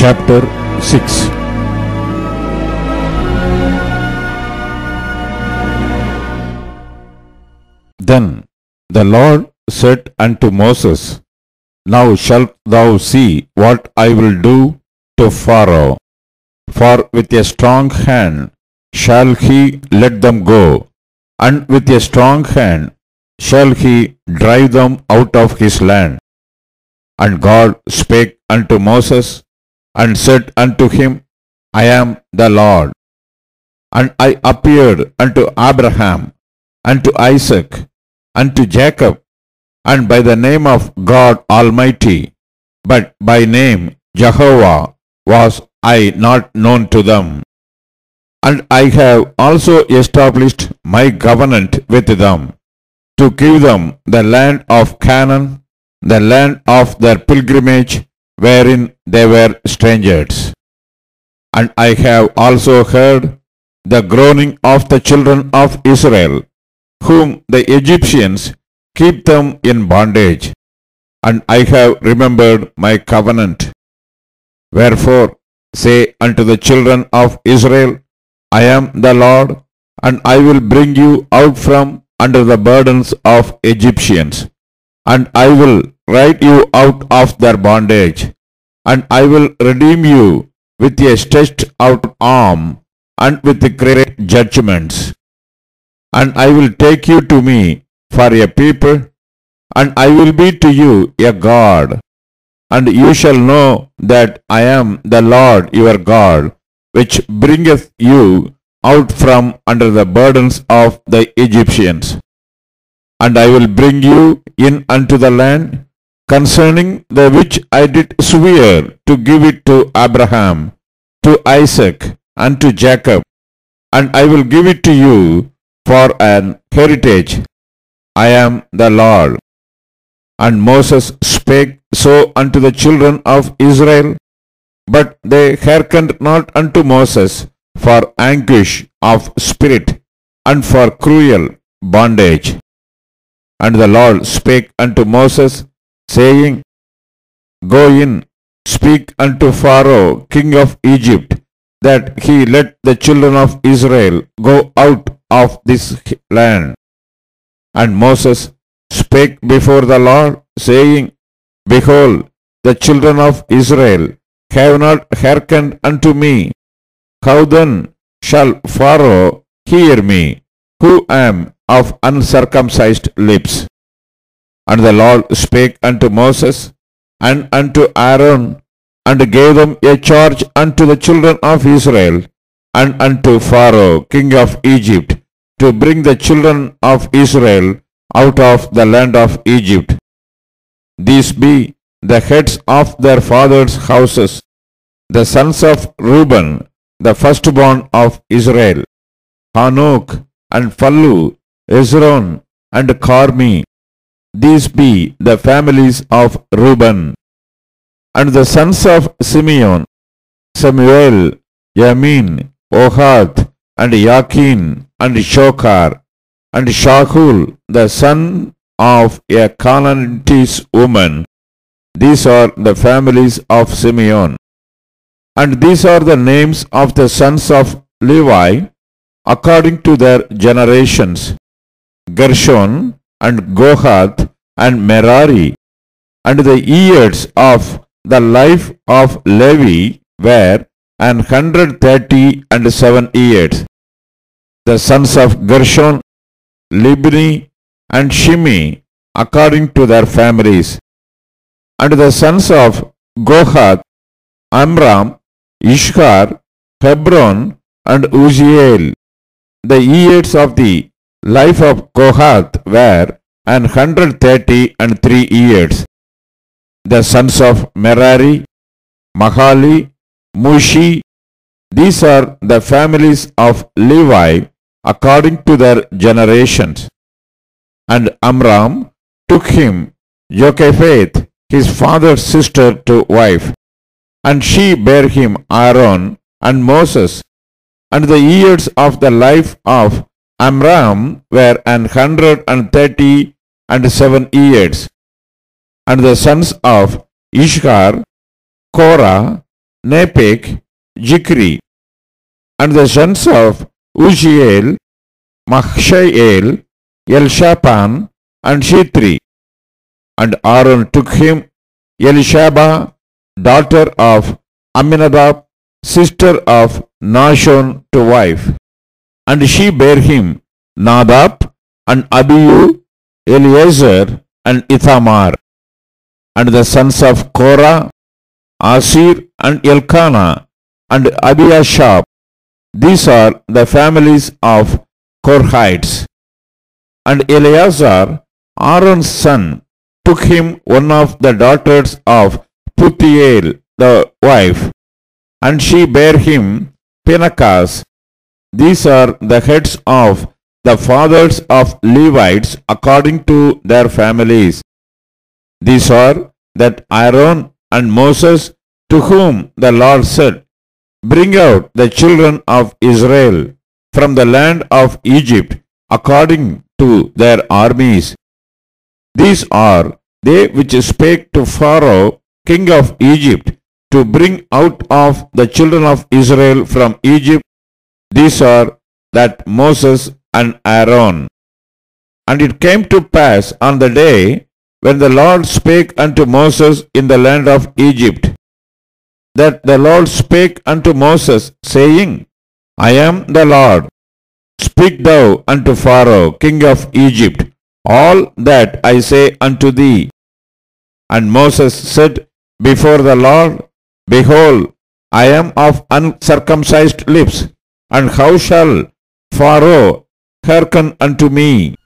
Chapter 6 Then the Lord said unto Moses, Now shalt thou see what I will do to Pharaoh. For with a strong hand shall he let them go, and with a strong hand shall he drive them out of his land. And God spake unto Moses, and said unto him, I am the Lord. And I appeared unto Abraham, and to Isaac, and to Jacob, and by the name of God Almighty, but by name Jehovah was I not known to them. And I have also established my covenant with them, to give them the land of Canaan, the land of their pilgrimage, wherein they were strangers. And I have also heard the groaning of the children of Israel, whom the Egyptians keep them in bondage, and I have remembered my covenant. Wherefore, say unto the children of Israel, I am the Lord, and I will bring you out from under the burdens of Egyptians, and I will write you out of their bondage, and I will redeem you with a stretched out arm and with great judgments. And I will take you to me for a people, and I will be to you a God. And you shall know that I am the Lord your God, which bringeth you out from under the burdens of the Egyptians. And I will bring you in unto the land concerning the which I did swear to give it to Abraham, to Isaac, and to Jacob, and I will give it to you for an heritage. I am the Lord. And Moses spake so unto the children of Israel, but they hearkened not unto Moses for anguish of spirit and for cruel bondage. And the Lord spake unto Moses, saying, Go in, speak unto Pharaoh, king of Egypt, that he let the children of Israel go out of this land. And Moses spake before the Lord, saying, Behold, the children of Israel have not hearkened unto me. How then shall Pharaoh hear me, who am of uncircumcised lips? And the Lord spake unto Moses and unto Aaron, and gave them a charge unto the children of Israel, and unto Pharaoh, king of Egypt, to bring the children of Israel out of the land of Egypt. These be the heads of their fathers' houses, the sons of Reuben, the firstborn of Israel, Hanoch and Phallu, Hezron and Carmi. These be the families of Reuben. And the sons of Simeon, Samuel, Yamin, Ohath, and Yakin, and Shokar, and Shahul, the son of a Canaanite woman. These are the families of Simeon. And these are the names of the sons of Levi according to their generations Gershon and Kohath and Merari. And the years of the life of Levi were an hundred thirty and seven years. The sons of Gershon, Libni, and Shimi according to their families. And the sons of Kohath, Amram, Izhar, Hebron, and Uzziel. The years of the life of Kohath were an hundred thirty and three years. The sons of Merari, Mahali, Mushi, these are the families of Levi according to their generations. And Amram took him Jochebed, his father's sister, to wife, and she bare him Aaron and Moses. And the years of the life of Amram were an hundred and thirty and seven years. And the sons of Izhar, Korah, Nepheg, Jikri. And the sons of Uzziel, Mishael, Elzaphan, and Zithri. And Aaron took him Elisheba, daughter of Amminadab, sister of Naashon, to wife. And she bare him Nadab, and Abihu, Eleazar, and Ithamar. And the sons of Korah, Assir, and Elkanah, and Abiasaph. These are the families of Korhites. And Eleazar, Aaron's son, took him one of the daughters of Putiel, the wife, and she bare him Phinehas. These are the heads of the fathers of Levites according to their families. These are that Aaron and Moses to whom the Lord said, Bring out the children of Israel from the land of Egypt according to their armies. These are they which spake to Pharaoh, king of Egypt, to bring out of the children of Israel from Egypt. These are that Moses and Aaron. And it came to pass on the day when the Lord spake unto Moses in the land of Egypt, that the Lord spake unto Moses, saying, I am the Lord. Speak thou unto Pharaoh, king of Egypt, all that I say unto thee. And Moses said before the Lord, Behold, I am of uncircumcised lips, and how shall Pharaoh hearken unto me?